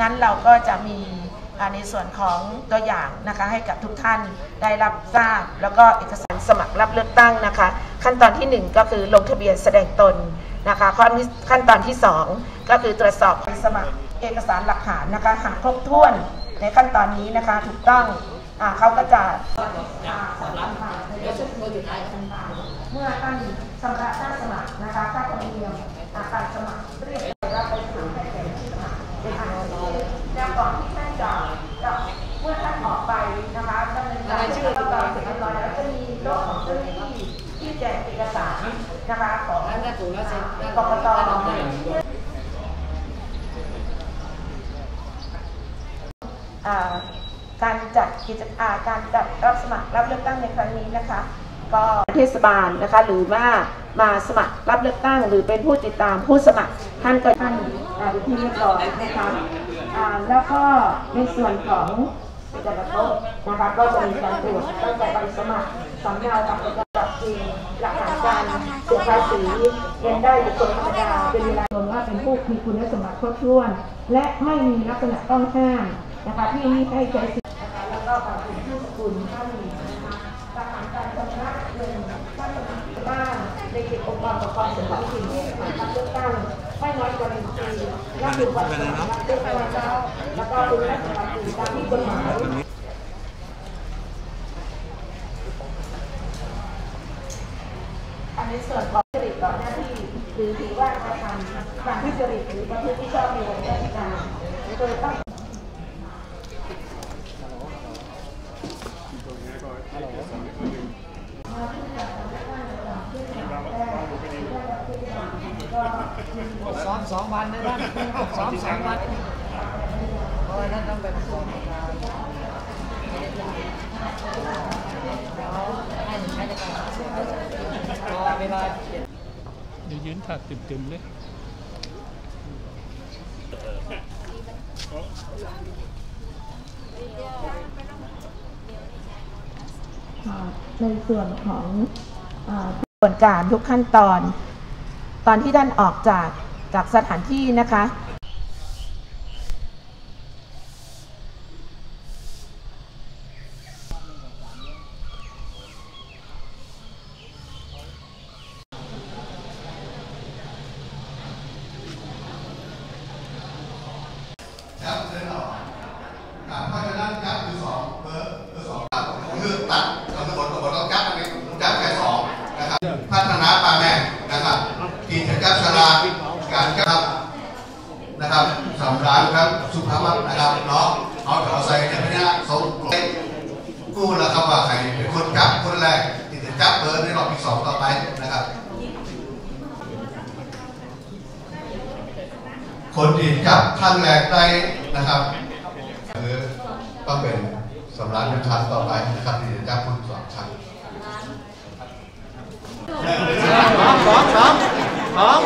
นั้นเราก็จะมีในส่วนของตัวอย่างนะคะให้กับทุกท่านได้รับทราบ แล้วก็เอกสารสมัครรับเลือกตั้งนะคะ ขั้นตอนที่ 1 ก็คือลงทะเบียนแสดงตนนะคะขั้นขั้นตอนที่ 2 ก็คือตรวจสอบใบสมัครเอกสารหลักฐานนะคะหากครบถ้วนในขั้นตอนนี้นะคะถูกต้องอเขาก็จะสำรับมาในเรื่องโดยจุดต่างๆเมื่อท่านชำระค่าสมัครนะคะค่าธรรมเนียมการสมัครเรียการนะคะของกกตอ่าการจัดกิจอ่าการจัดรับสมัครรับเลือกตั้งในครั้งนี้นะคะ ก็เทศบาลนะคะหรือว่ามาสมัครรับเลือกตั้ง หรือเป็นผู้ติดตามผู้สมัครท่านก็ท่านอ่าเป็นที่เรียบร้อยนะคะอ่าแล้วก็ในส่วนของแต่ละโต๊ะนะคะก็จะมีการตรวจตั้งแต่ใบสมัครสำเนากับเอกสารจริงหลักฐานการเสี ยภาษีเงินได้บุคคลธรรมดาเป็นเวลาลงว่าเป็นผู้มีคุณสมบัติครบถ้วน และไม่มีลักษณะต้องห้ามนะคะที่ไม่ให้ใช้สิทธิ์นะคะแล้วก็บางกลุ่มผู้สกุลท่านนะคะหลักฐานการชำระเงินท่านบ้านในเขตองค์กรปกครองส่วนท้องถิ่นผ่านการเลือกตั้งไม่น้อยกว่าหนึ่งปีและคือวันสมัครรับเลือกตั้งแล้วก็เป็นราชการอื่นตามที่กฎหมาย อัน ในส่วนของจริตต่อหน้าที่หรือถือว่ากระทำการทุจริตหรือประพฤติมิชอบในวงราชการโดยต้องซ้อมสองวันได้ไหมซ้อมสองวันเพราะว่าท่านต้องไปประชุม เดี๋ยวยืนถัดตึมๆเลยในส่วนของกระบวนการทุกขั้นตอน ตอนที่ท่านออกจากจากสถานที่นะคะ จับเดินออกอ่าเพราะฉะนั้นจับคือสองเบอร์เบอร์สองครับคือตัดเราจะบอกบอกต้องจับอันนี้จับแค่สองนะครับ พัฒนาป่าแม่นะครับกิจกรรมสลากการครับ นะครับสำราญครับสุภาพนะครับเนาะเอาเอาใส่ในพญาสงฆ์กู้แล้วครับว่าใครเป็นคนจับคนแรกที่จะจับเบอร์ในรอบที่สองต่อไปนะครับ คนที่จับท่านแรกได้นะครับคือต้องเป็นสำรันเป็นชั้นต่อไปนะครับที่จะจับคนสองชั้นสองสองสองสอง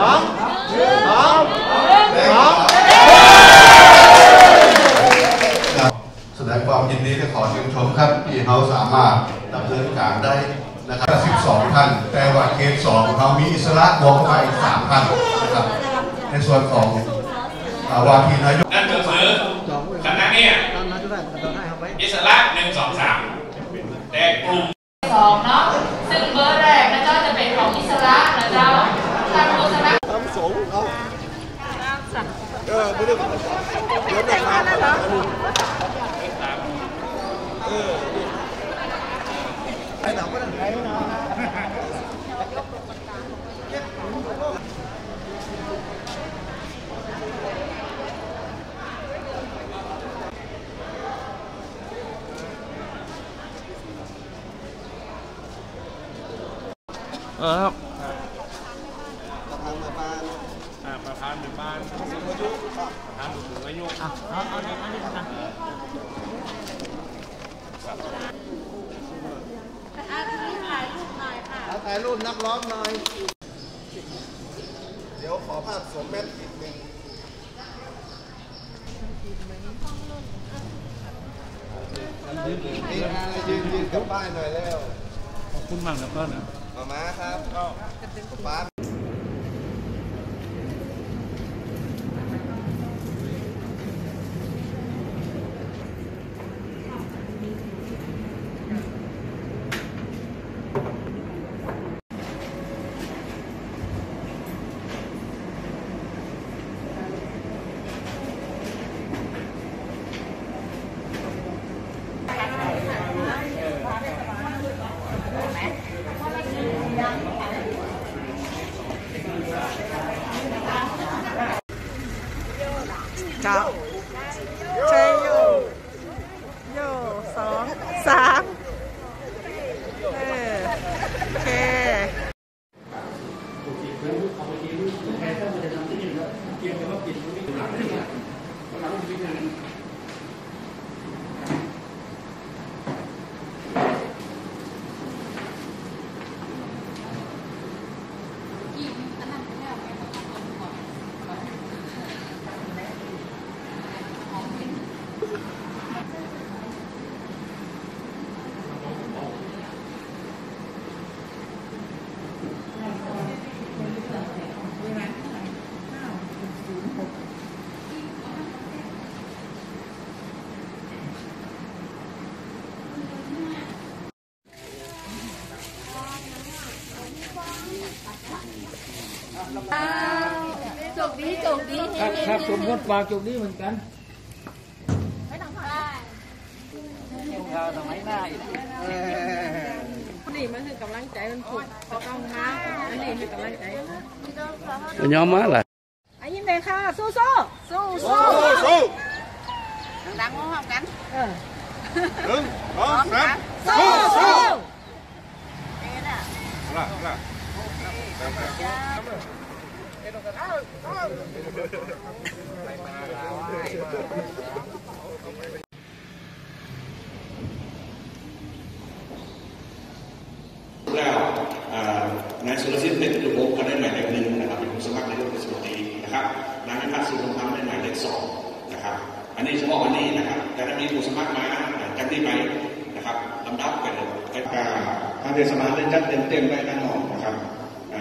สองครับ แสดงความยินดีและขอชื่นชมครับที่เขาสามารถดำเนินการได้นะครับ12ท่านแต่ว่าเขตสองเขามีอิสระบวกเข้ามาอีก3ท่านนะครับ ในส่วนของอ่าวาทีนายกนั่นก็คือคณะเนี่ยตอนนั้นด้วยตอนให้เขาไว้อิสระหนึ่งสองสามแต่กลุ่มสองเนาะ ซึ่งเบอร์แรกนะเจ้าจะเป็นของอิสระนะเจ้าทางโฆษณา ทำสงเขาเออไม่ได้เดี๋ยวแต่งงานแล้วเหรอเออไอ้หนังก็ต้องใช้นะ เออครับประธานมาบ้านอ่าประธานหมู่บ้านประธานผู้สูงอายุอะเอาเอาเดี๋ยวอันนี้กันเอา ถ่ายรูปนักร้องหน่อย เดี๋ยวขอภาพสวมแมสอีกหนึ่งยืนยืนยืนกับป้ายหน่อยแล้ว ขอบคุณมากนะเพื่อนนะมามาครับป้า เจ้าเชยโยโยสองสามเออโอเค ครับครับสมมติฝากจุดนี้เหมือนกันข่าวสมัยหน้าอีกนี่มันคือกำลังใจมันผูกจะต้องมาอันนี้คือกำลังใจยอมมาล่ะอายิ้มเลยค่ะสู้สู้สู้สู้สู้ดังๆพร้อมกันเออหนึ่งสองสามสู้สู้ล่ะล่ะ แล้วนายสุรสิทธิ์เป็นตุโบก็ได้หมายเลขหนึ่งนะครับเป็นผู้สมัครนายกเทศมนตรีนะครับนายพิพัฒน์สุนทรได้หมายเลขสองนะครับ อันนี้เฉพาะวันนี้นะครับ แต่ถ้ามีผู้สมัครมาจากที่ไหนนะครับลำดับไปเลยไปกาทางเทศบาลได้จัดเต็มเต็มๆไว้ด้านอกนะครับอ่า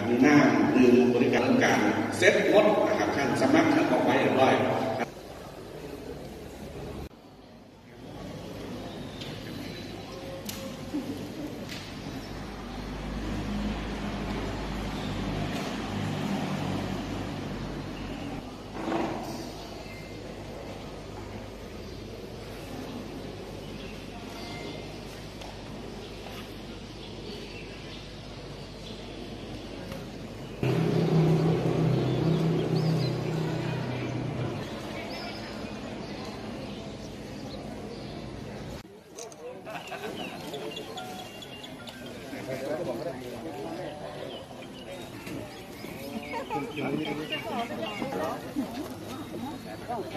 มีหน้าดื่มบริการเรื่องการเซ็ตงดนะครับท่านสมัครท่านออกไว้เรียบร้อย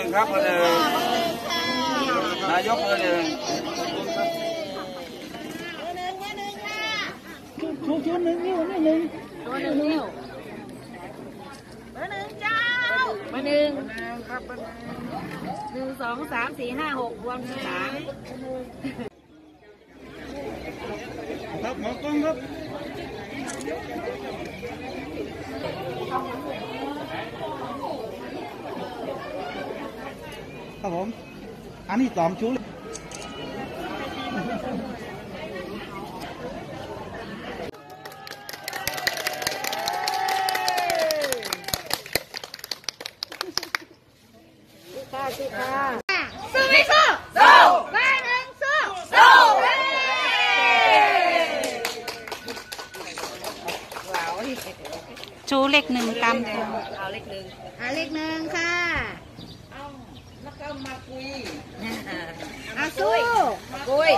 งครับคนหนึ่งนายกคนหนึ่งมาหนึ่งหนึ่งสองสามสี่ห้าหกรวมเป็นสามครับหมอกล้องครับ ครับผม อันนี้ตอมชูชูเลขหนึ่งกำเอาเลขหนึ่งเอาเลขหนึ่งค่ะเอาแล้วก็มาคุย Makui. Ah, Makui.